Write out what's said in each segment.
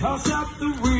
toss up the wheel.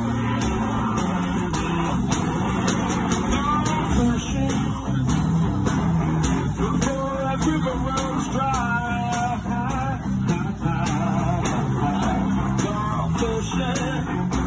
ocean.